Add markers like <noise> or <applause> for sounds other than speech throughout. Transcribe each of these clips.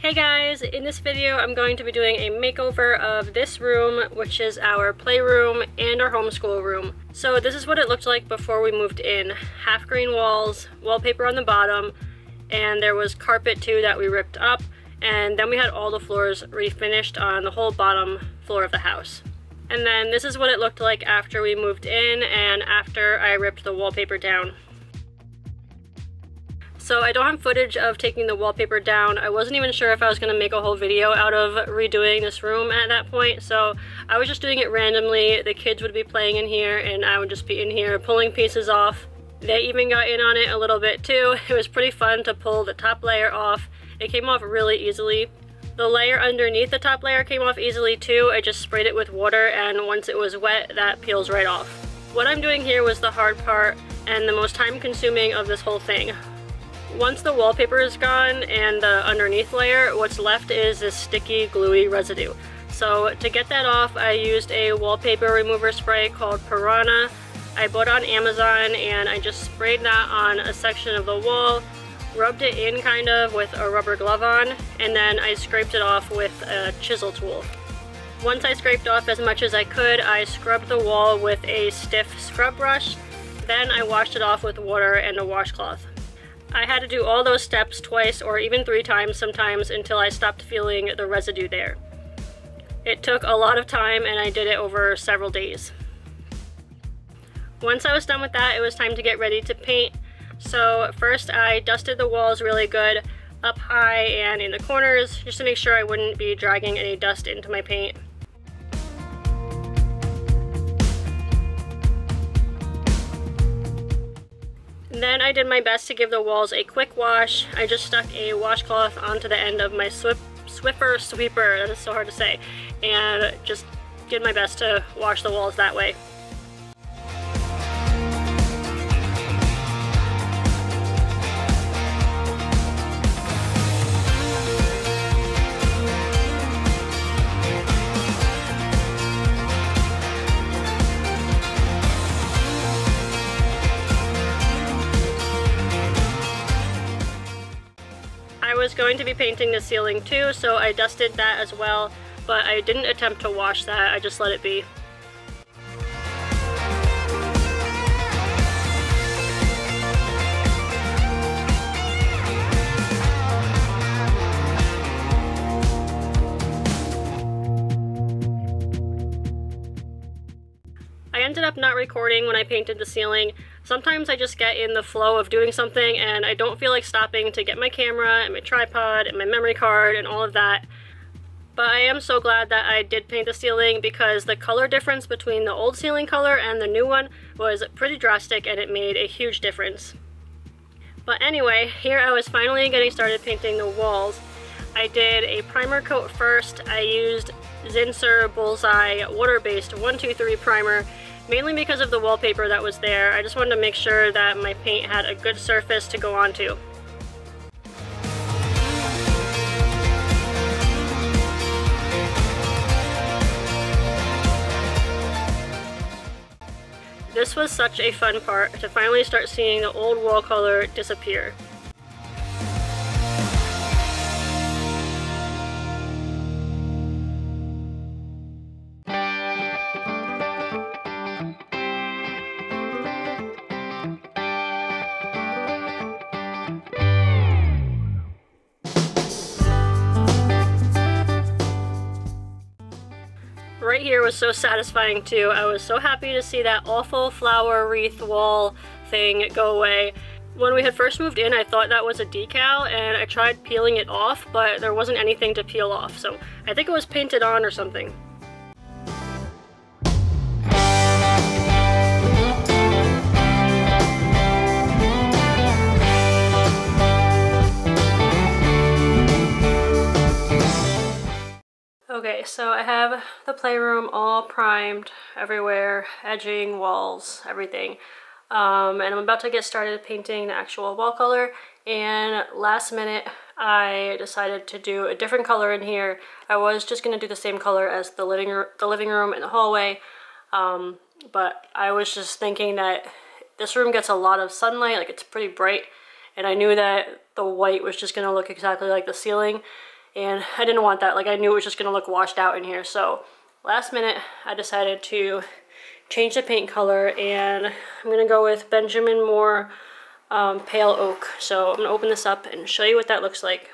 Hey guys, in this video I'm going to be doing a makeover of this room, which is our playroom and our homeschool room. So this is what it looked like before we moved in. Half green walls, wallpaper on the bottom, and there was carpet too that we ripped up, and then we had all the floors refinished on the whole bottom floor of the house. And then this is what it looked like after we moved in and after I ripped the wallpaper down. So I don't have footage of taking the wallpaper down. I wasn't even sure if I was to make a whole video out of redoing this room at that point. So I was just doing it randomly. The kids would be playing in here and I would just be in here pulling pieces off. They even got in on it a little bit too. <laughs> It was pretty fun to pull the top layer off. It came off really easily. The layer underneath the top layer came off easily too. I just sprayed it with water and once it was wet, that peels right off. What I'm doing here was the hard part and the most time consuming of this whole thing. Once the wallpaper is gone and the underneath layer, what's left is this sticky, gluey residue. So to get that off, I used a wallpaper remover spray called Piranha. I bought on Amazon and I just sprayed that on a section of the wall, rubbed it in kind of with a rubber glove on, and then I scraped it off with a chisel tool. Once I scraped off as much as I could, I scrubbed the wall with a stiff scrub brush. Then I washed it off with water and a washcloth. I had to do all those steps twice or even three times sometimes until I stopped feeling the residue there. It took a lot of time and I did it over several days. Once I was done with that, it was time to get ready to paint. So first I dusted the walls really good up high and in the corners just to make sure I wouldn't be dragging any dust into my paint. Then I did my best to give the walls a quick wash. I just stuck a washcloth onto the end of my Swiffer sweeper, that is so hard to say, and just did my best to wash the walls that way. Going to be painting the ceiling too, so I dusted that as well, but I didn't attempt to wash that, I just let it be. I ended up not recording when I painted the ceiling. Sometimes I just get in the flow of doing something and I don't feel like stopping to get my camera and my tripod and my memory card and all of that. But I am so glad that I did paint the ceiling because the color difference between the old ceiling color and the new one was pretty drastic and it made a huge difference. But anyway, here I was finally getting started painting the walls. I did a primer coat first. I used Zinsser Bullseye water-based 123 primer mainly because of the wallpaper that was there. I just wanted to make sure that my paint had a good surface to go onto. This was such a fun part to finally start seeing the old wall color disappear. Right here was so satisfying too. I was so happy to see that awful flower wreath wall thing go away. When we had first moved in, I thought that was a decal, and I tried peeling it off, but there wasn't anything to peel off, so I think it was painted on or something. Okay, so I have the playroom all primed everywhere, edging, walls, everything. Um, and I'm about to get started painting the actual wall color and last minute I decided to do a different color in here. I was just going to do the same color as the living, the living room and the hallway, um, but I was just thinking that this room gets a lot of sunlight, like it's pretty bright, and I knew that the white was just going to look exactly like the ceiling, and I didn't want that. Like I knew it was just gonna look washed out in here. So last minute, I decided to change the paint color and I'm gonna go with Benjamin Moore um, Pale Oak. So I'm gonna open this up and show you what that looks like.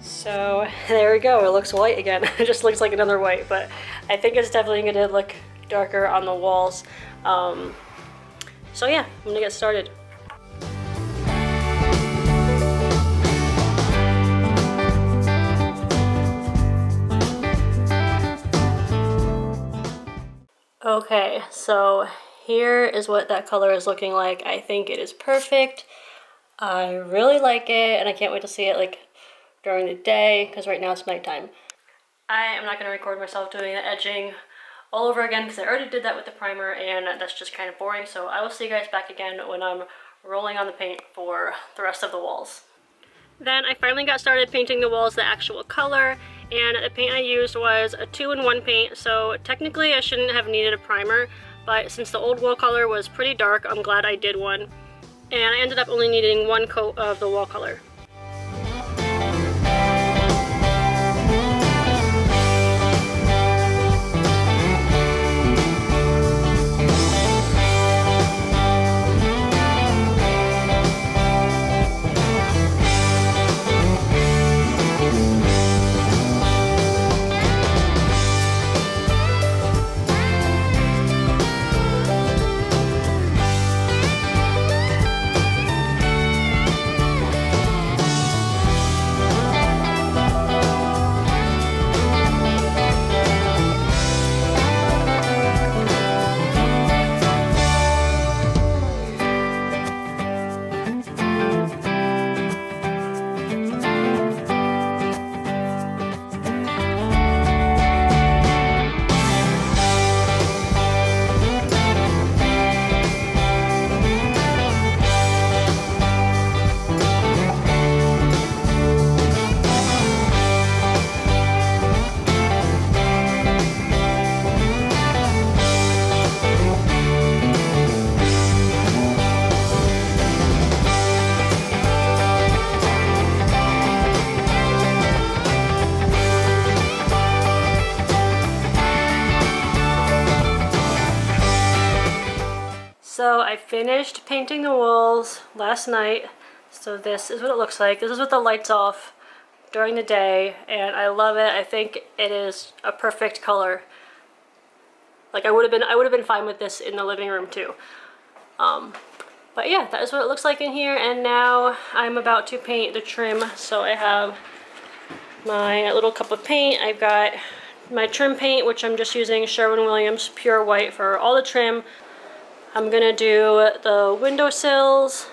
So <laughs> there we go, it looks white again. <laughs> it just looks like another white, but I think it's definitely gonna look darker on the walls. Um, so yeah, I'm gonna get started. Okay, so here is what that color is looking like. I think it is perfect. I really like it and I can't wait to see it like during the day because right now it's nighttime. I am not going to record myself doing the edging all over again because I already did that with the primer and that's just kind of boring. So I will see you guys back again when I'm rolling on the paint for the rest of the walls. Then I finally got started painting the walls the actual color and the paint I used was a two-in-one paint so technically I shouldn't have needed a primer but since the old wall color was pretty dark I'm glad I did one and I ended up only needing one coat of the wall color. I finished painting the walls last night. So this is what it looks like. This is with the lights off during the day and I love it. I think it is a perfect color. Like I would have been I would have been fine with this in the living room too. Um, but yeah, that is what it looks like in here and now I'm about to paint the trim. So I have my little cup of paint. I've got my trim paint, which I'm just using Sherwin-Williams Pure White for all the trim. I'm gonna do the windowsills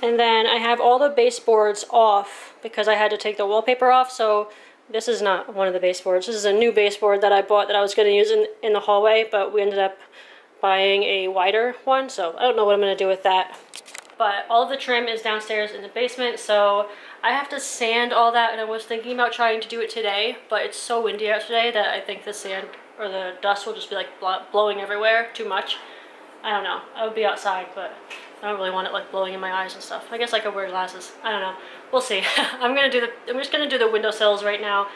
and then I have all the baseboards off because I had to take the wallpaper off so this is not one of the baseboards. This is a new baseboard that I bought that I was going to use in, in the hallway but we ended up buying a wider one so I don't know what I'm going to do with that. But all of the trim is downstairs in the basement so I have to sand all that and I was thinking about trying to do it today but it's so windy out today that I think the sand or the dust will just be like blowing everywhere too much. I don't know. I would be outside, but I don't really want it like blowing in my eyes and stuff. I guess I could wear glasses. I don't know. We'll see. <laughs> I'm gonna do the. I'm just gonna do the windowsills right now.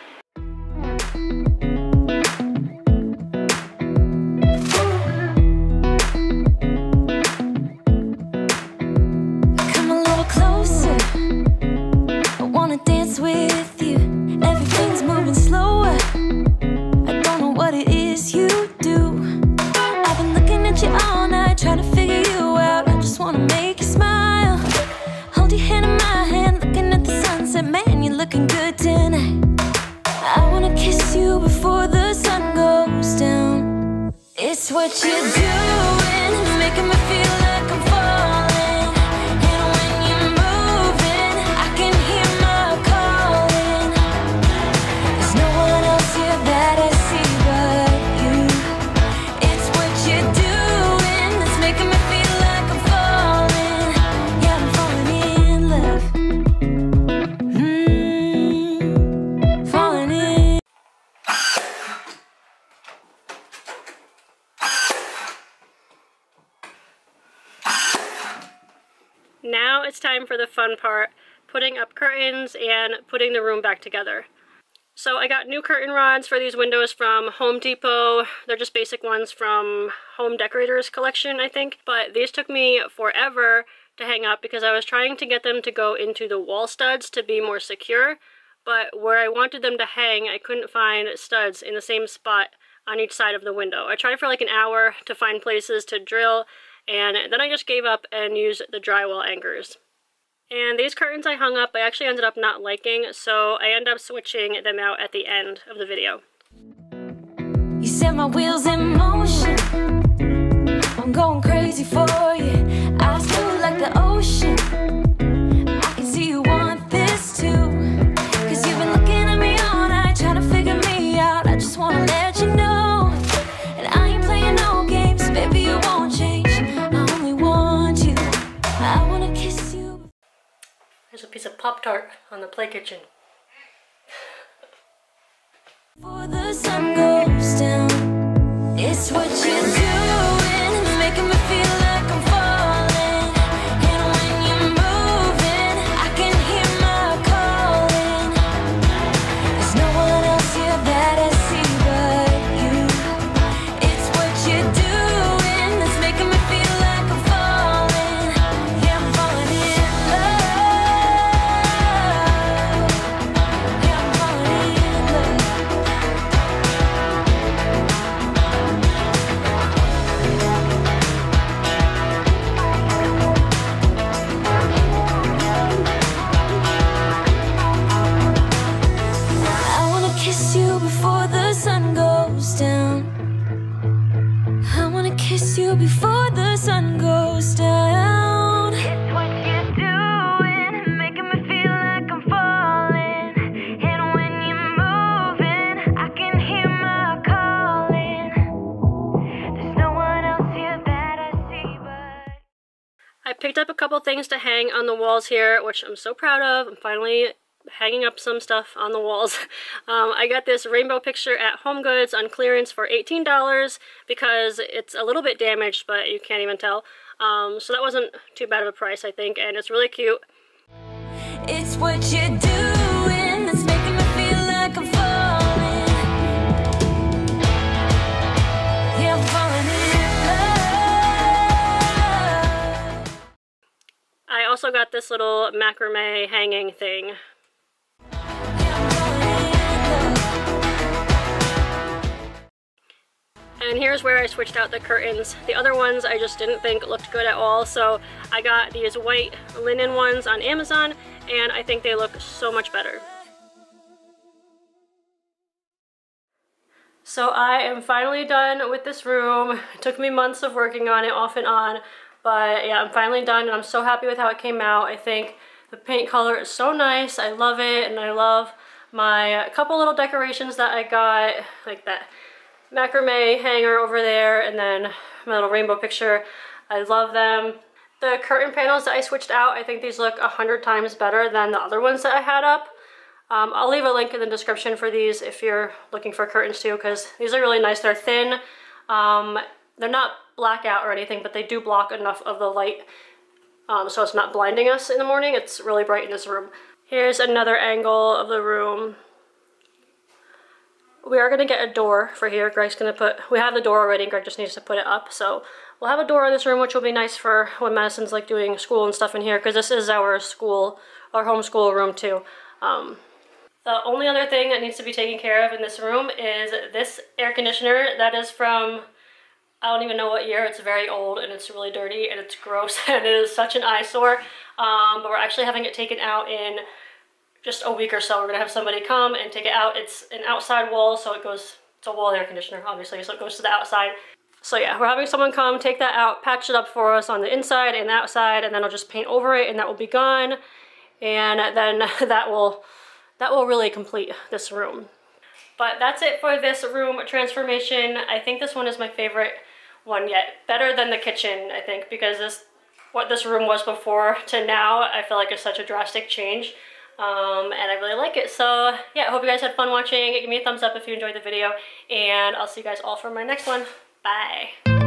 What you're doing, making me feel like it's time for the fun part, putting up curtains and putting the room back together. So I got new curtain rods for these windows from Home Depot. They're just basic ones from Home Decorators collection, I think. But these took me forever to hang up because I was trying to get them to go into the wall studs to be more secure. But where I wanted them to hang, I couldn't find studs in the same spot on each side of the window. I tried for like an hour to find places to drill and then I just gave up and used the drywall anchors. And these curtains I hung up, I actually ended up not liking, so I ended up switching them out at the end of the video. You set my wheels in motion. I'm going crazy for you. I feel like the ocean. On the play kitchen. Before the sun goes down, it's what you're I picked up a couple things to hang on the walls here, which I'm so proud of. I'm finally hanging up some stuff on the walls. <laughs> Um, I got this rainbow picture at Home Goods on clearance for $18 because it's a little bit damaged, but you can't even tell. Um, so that wasn't too bad of a price, I think, and it's really cute. It's what you're also got this little macrame hanging thing. And here's where I switched out the curtains. The other ones I just didn't think looked good at all, so I got these white linen ones on Amazon, and I think they look so much better. So I am finally done with this room. It took me months of working on it off and on, but yeah, I'm finally done and I'm so happy with how it came out. I think the paint color is so nice. I love it and I love my couple little decorations that I got, like that macrame hanger over there and then my little rainbow picture. I love them. The curtain panels that I switched out, I think these look a hundred times better than the other ones that I had up. Um, I'll leave a link in the description for these if you're looking for curtains too, because these are really nice. They're thin. Um, they're not blackout or anything, but they do block enough of the light um, so it's not blinding us in the morning. It's really bright in this room. Here's another angle of the room. We are going to get a door for here. Greg's going to put, we have the door already, Greg just needs to put it up. So we'll have a door in this room, which will be nice for when Madison's like doing school and stuff in here, because this is our school, our homeschool room too. Um, the only other thing that needs to be taken care of in this room is this air conditioner that is from, I don't even know what year, it's very old and it's really dirty and it's gross <laughs> and it is such an eyesore. Um, but we're actually having it taken out in just a week or so. We're gonna have somebody come and take it out. It's an outside wall, so it goes, it's a wall air conditioner, obviously, so it goes to the outside. So yeah, we're having someone come, take that out, patch it up for us on the inside and the outside, and then I'll just paint over it and that will be gone. And then <laughs> that will, that will really complete this room. But that's it for this room transformation. I think this one is my favorite one yet. Better than the kitchen, I think, because this, what this room was before to now, I feel like it's such a drastic change. Um, and I really like it. So yeah, I hope you guys had fun watching. Give me a thumbs up if you enjoyed the video, and I'll see you guys all for my next one. Bye.